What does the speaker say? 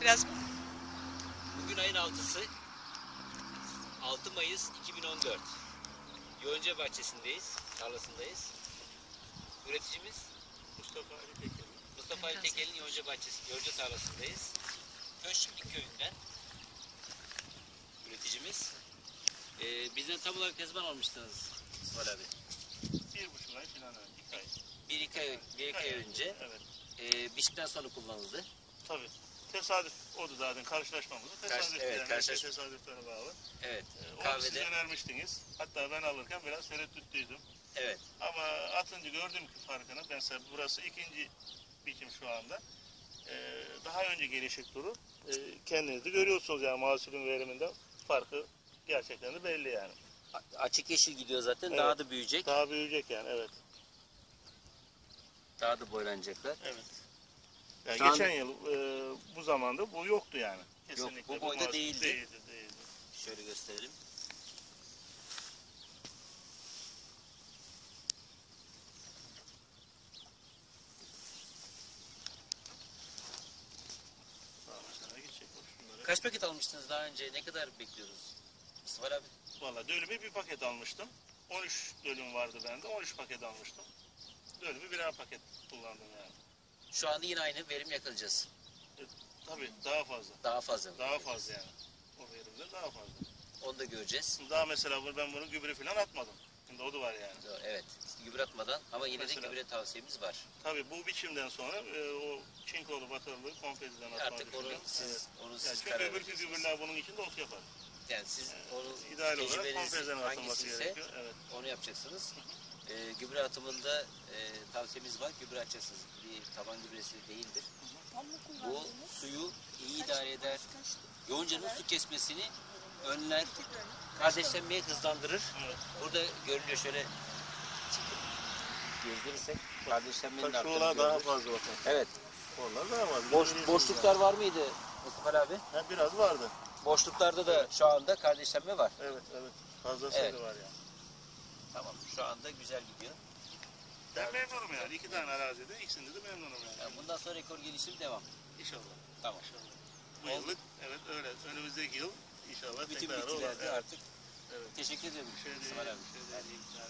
Biraz Bugün ayın 6'sı. 6 Mayıs 2014. Yonca bahçesindeyiz. Tarlasındayız. Üreticimiz Mustafa Ali Tekel. Mustafa Ali Tekel'in Yonca bahçesi, Yonca tarlasındayız. Köşkümlük köyünden üreticimiz. Ee, bizden tam olarak ne zaman almıştınız İsmail abi? Bir buçuk ay falan önce. İki ay. Bir iki ay, bir iki ay önce Evet. e, biçimden sonra kullanıldı. Tabii. Tesadüf oldu zaten karşılaşmamız. Karşı- Tesadüf evet, yani. karşılaş- Tesadüflere bağlı. Evet. Ee, Onu siz Kahvede. önermiştiniz. Hatta ben alırken biraz tereddütlüydüm. Evet. Ama atınca gördüm ki farkını. Mesela burası ikinci biçim şu anda. Ee, daha önce gelişik duru. Ee, kendiniz de görüyorsunuz yani mahsulün veriminde farkı gerçekten de belli yani. A- Açık yeşil gidiyor zaten. Evet. Daha da büyüyecek. Daha büyüyecek yani evet. Daha da boylanacaklar. Evet. Yani geçen yıl e, zamanda bu yoktu yani. Kesinlikle bu boyda değildi. Değildi, değildi. Şöyle gösterelim. Kaç paket almıştınız daha önce? Ne kadar bekliyoruz? Mustafa abi. Valla dölümü bir paket almıştım. 13 dölüm vardı bende. 13 paket almıştım. Dölümü birer paket kullandım yani. Şu anda yine aynı verim yakalayacağız. Tabii daha fazla. Daha fazla. Daha fazla yani. O verimde daha fazla. Onu da göreceğiz. Daha mesela bu- ben bunu gübre falan atmadım. Şimdi o da var yani. Evet. Gübre atmadan ama yine Mesela- de gübre tavsiyemiz var. Tabii bu biçimden sonra e, o çinkolu batırılığı komplezden atmayı Artık onu düşünüyorum. siz Evet. onu Yani siz çünkü karar öbürkü vereceksiniz. gübreler bunun içinde ot yapar. Yani siz onu İdeal olarak tecrübeniz komplezden atılması hangisiyse gerekiyor. Evet. onu yapacaksınız. Ee, gübre atımında e, tavsiyemiz var. Gübre atacaksınız. Bir taban gübresi değildir. Bu idare eder. Yoğuncanın su kesmesini önler. Kardeşlenmeyi hızlandırır. Burada görünüyor şöyle gezdirirsek kardeşlenmenin arttığını daha görürüz. fazla bakın. Evet. Oralar daha fazla. Boş, Görüyorsunuz boşluklar var mıydı Mustafa abi? yani. Ha, biraz vardı. Boşluklarda da şu anda kardeşlenme var. Evet evet. Fazlasıyla Evet. var yani. Tamam şu anda güzel gidiyor. Ben memnunum yani. İki tane arazide. ikisinde de memnunum yani. Yani bundan sonra rekor gelişim devam. İnşallah. Tamam. İnşallah. Bu Oldu. yıllık evet öyle. Önümüzdeki yıl inşallah Bütün tekrar bitkilerde Evet. artık Evet. teşekkür ederim. Şey. İsmail abi. Şey.